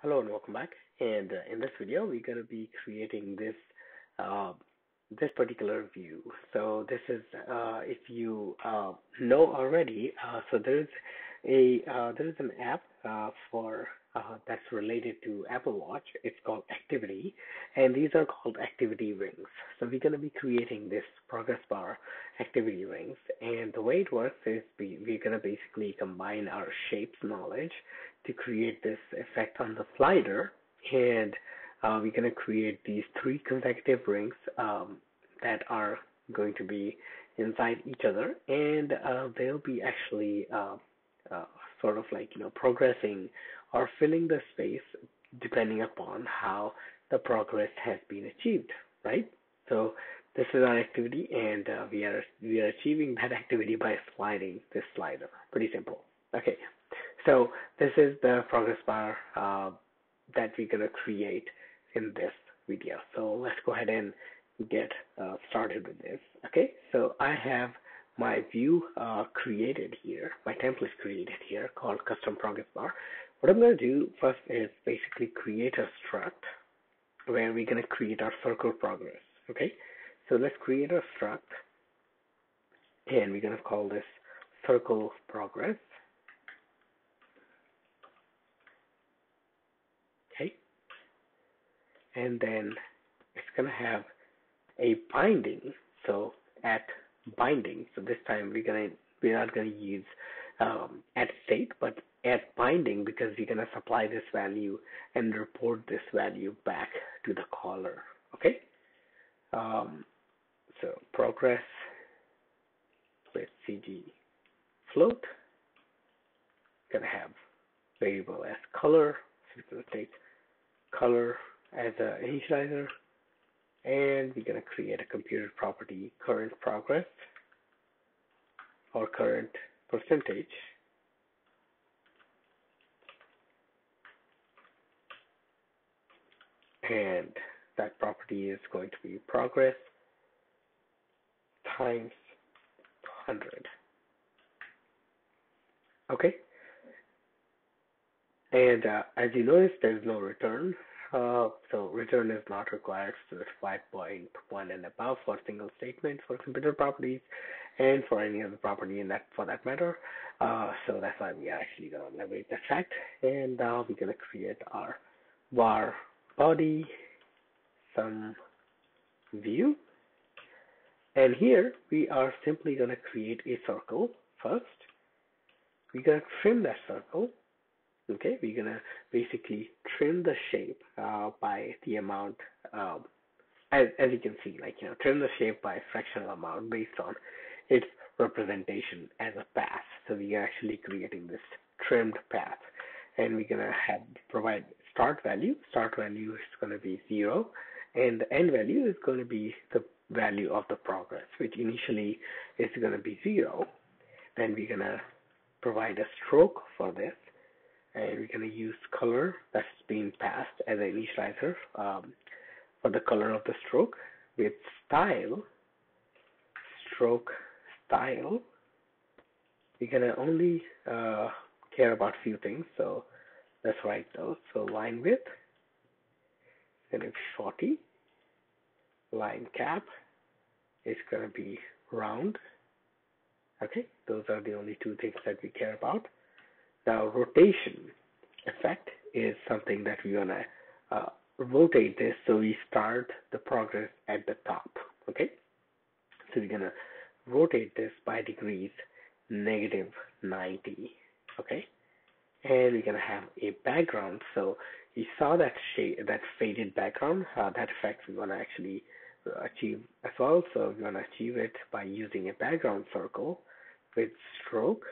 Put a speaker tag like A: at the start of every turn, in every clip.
A: Hello and welcome back. And uh, in this video, we're going to be creating this uh, this particular view. So this is uh, if you uh, know already. Uh, so there's a uh, there is an app for uh, that's related to Apple Watch. It's called Activity, and these are called activity rings. So we're going to be creating this progress bar activity rings. And the way it works is we, we're going to basically combine our shapes knowledge to create this effect on the slider and uh, we're going to create these three consecutive rings um, that are going to be inside each other and uh, they'll be actually uh, uh sort of like you know progressing or filling the space depending upon how the progress has been achieved right? So this is our activity and uh, we are we are achieving that activity by sliding this slider pretty simple. Okay. So this is the progress bar uh, that we're going to create in this video. So let's go ahead and get uh, started with this. Okay, so I have my view uh, created here, my template created here called custom progress bar. What I'm going to do first is basically create a struct where we're going to create our circle progress. Okay, so let's create a struct and we're going to call this circle progress. Okay, and then it's going to have a binding. So at binding, so this time we're going to we're not going to use um, at state, but at binding because we're going to supply this value and report this value back to the caller. Okay. Um, so progress with CG float. Gonna have variable as color. So we're gonna take color as an initializer and we're going to create a computed property current progress or current percentage. And that property is going to be progress times 100 okay? And uh, as you notice there's no return so return is not required it's 5.1 and above for single statement for computed properties and for any other property in that for that matter. Uh, so that's why we are actually going to leverage that fact. And now we're going to create our var body some view. And here we are simply going to create a circle first. We're going to trim that circle okay we're gonna basically trim the shape uh, by the amount um, as, as you can see like you know trim the shape by fractional amount based on its representation as a path. So we are actually creating this trimmed path. And we're gonna have provide start value. Start value is going to be zero and the end value is going to be the value of the progress which initially is going to be zero. Then we're going to provide a stroke for this and we're going to use color that's being passed as an initializer um, for the color of the stroke with style stroke style. We're going to only uh, care about few things so let's write those so line width to be 40 line cap is going to be round. Okay those are the only two things that we care about now rotation effect is something that we're gonna uh, rotate this so we start the progress at the top. Okay, so we're gonna rotate this by degrees negative 90. Okay, and we're gonna have a background. So you saw that shade, that faded background. Uh, that effect we wanna actually achieve as well. So we're gonna achieve it by using a background circle with stroke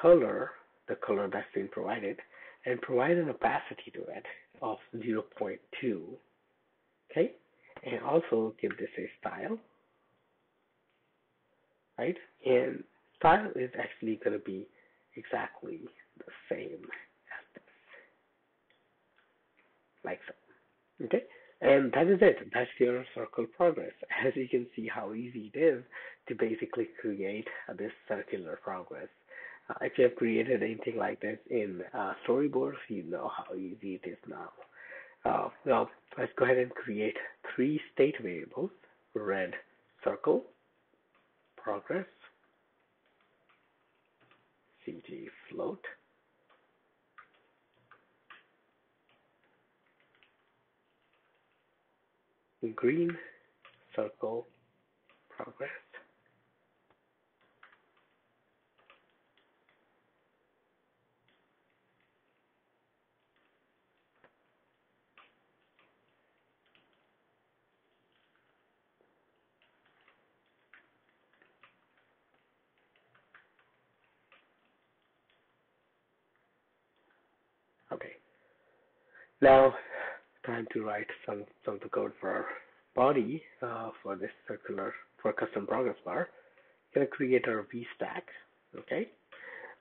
A: color, the color that's been provided, and provide an opacity to it of 0.2. Okay, and also give this a style, right? And style is actually going to be exactly the same as this, like so. Okay, and that is it. That's your circle progress. As you can see how easy it is to basically create this circular progress if you have created anything like this in uh, storyboards, you know how easy it is now. Uh, now, let's go ahead and create three state variables, red circle, progress, CG float, green circle progress. Okay. Now, time to write some, some of the code for our body uh, for this circular for custom progress bar. We're gonna create our V stack, okay?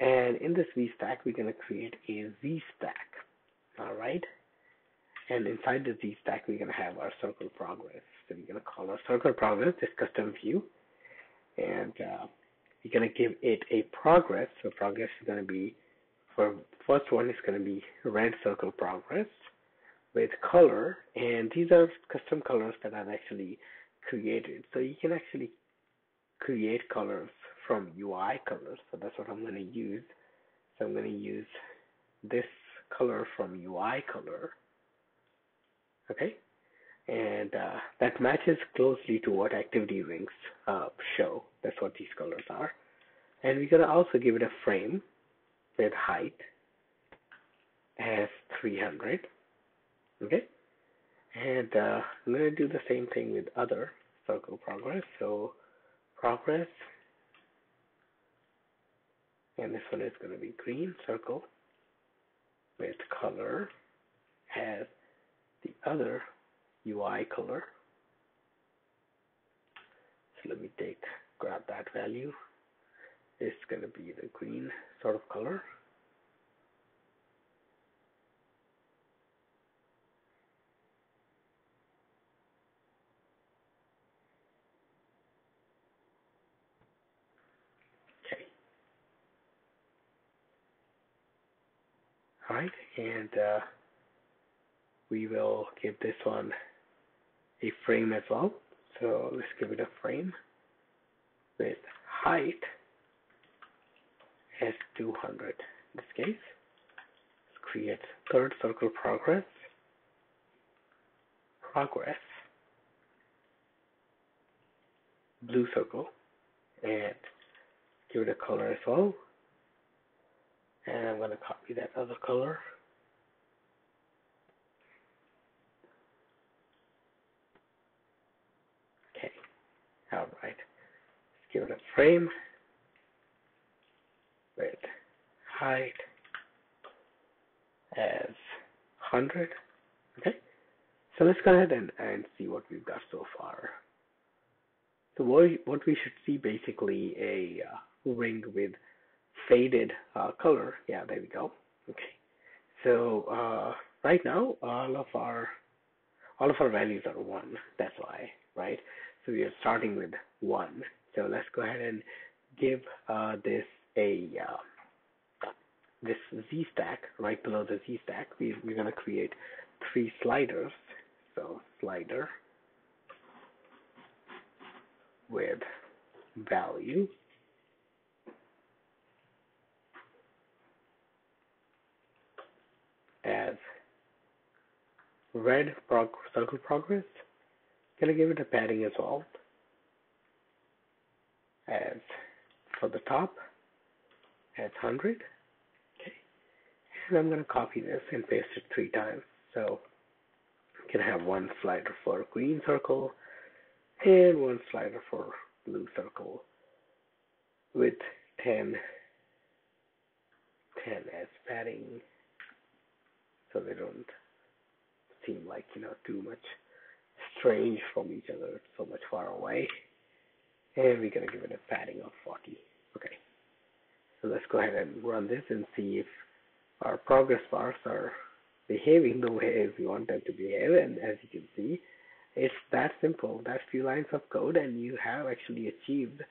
A: And in this V stack, we're gonna create a Z stack, all right? And inside the Z stack, we're gonna have our circle progress. So we're gonna call our circle progress this custom view, and uh, we're gonna give it a progress. So progress is gonna be for first one is gonna be red circle progress with color and these are custom colors that I've actually created. So you can actually create colors from UI colors. So that's what I'm going to use. So I'm going to use this color from UI color. Okay? And uh, that matches closely to what activity rings uh, show. That's what these colors are. And we're going to also give it a frame with height as 300 Okay. And uh, I'm going to do the same thing with other circle progress. So progress, and this one is going to be green circle with color as the other UI color. So let me take, grab that value. It's going to be the green sort of color. right? And uh, we will give this one a frame as well. So let's give it a frame with height as 200 in this case. Let's create third circle progress. Progress. Blue circle. And give it a color as well and I'm going to copy that other color. Okay, all right. Let's give it a frame with height as 100. Okay, so let's go ahead and, and see what we've got so far. So what, what we should see basically a uh, ring with faded uh, color. Yeah, there we go. Okay. So uh, right now, all of our all of our values are one. That's why, right? So we are starting with one. So let's go ahead and give uh, this a uh, this Z stack right below the Z stack. We, we're going to create three sliders. So slider with value as red prog circle progress. Gonna give it a padding as well. As for the top, as 100. Okay. And I'm gonna copy this and paste it three times. So you can have one slider for green circle and one slider for blue circle with 10, 10 as padding so they don't seem like you know too much strange from each other so much far away and we're going to give it a padding of 40 okay so let's go ahead and run this and see if our progress bars are behaving the way we want them to behave and as you can see it's that simple that few lines of code and you have actually achieved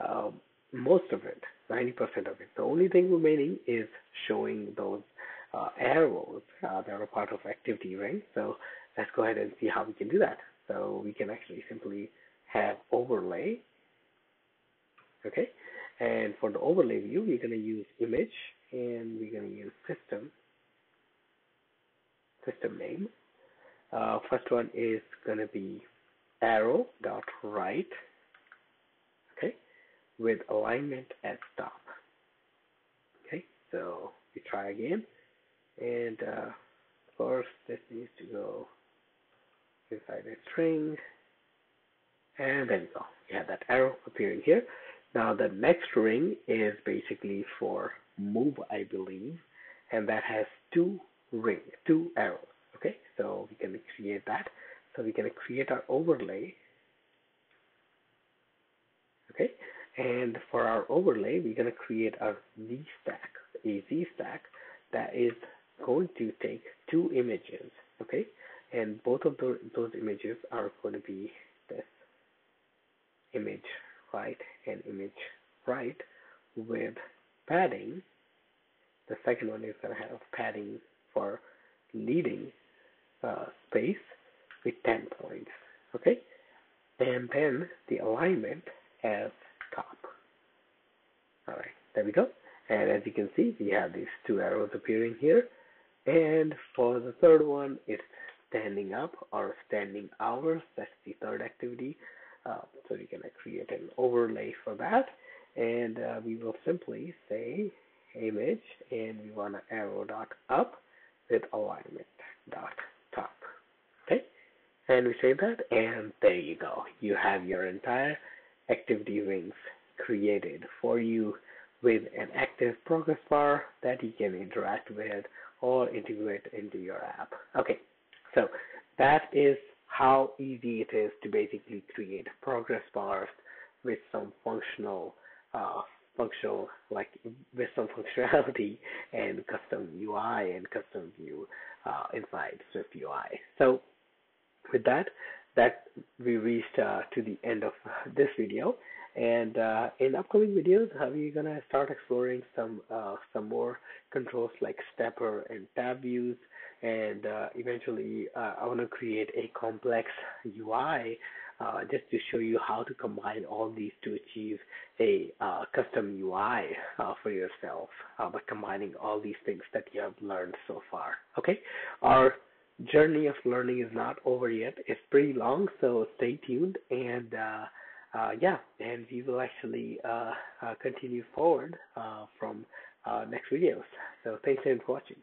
A: um, most of it 90% of it. The only thing remaining is showing those uh, arrows uh, that are part of activity ring. So let's go ahead and see how we can do that. So we can actually simply have overlay. Okay. Overlay view, we're going to use image and we're going to use system, system name. Uh, first one is going to be arrow dot right. Okay. With alignment at top. Okay. So we try again. And uh, first, this needs to go inside a string. And there we go. We have that arrow appearing here. Now the next ring is basically for move, I believe, and that has two rings, two arrows. Okay, so we can create that. So we can create our overlay. Okay, and for our overlay, we're going to create a Z stack, a Z stack that is going to take two images. Okay, and both of the, those images are going to be this image right and image right with padding. The second one is going to have padding for leading uh, space with 10 points. Okay, and then the alignment as top. All right, there we go. And as you can see, we have these two arrows appearing here. And for the third one, it's standing up or standing hours. That's the third activity. Uh, so we can uh, create an overlay for that. And uh, we will simply say image and we want to arrow dot up with alignment dot top. Okay. And we save that and there you go. You have your entire activity rings created for you with an active progress bar that you can interact with or integrate into your app. Okay, so that is how easy it is to basically create progress bars with some functional, uh, functional like with some functionality and custom UI and custom view uh, inside Swift UI. So with that, that we reached uh, to the end of this video. And uh, in upcoming videos, we're gonna start exploring some uh, some more controls like stepper and tab views, and uh, eventually uh, I want to create a complex UI uh, just to show you how to combine all these to achieve a uh, custom UI for yourself by combining all these things that you have learned so far. Okay, our journey of learning is not over yet. It's pretty long, so stay tuned and uh, yeah, and we will actually uh, uh, continue forward uh, from uh, next videos. So thanks again for watching.